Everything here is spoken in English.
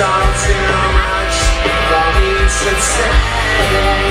all too much for me to say.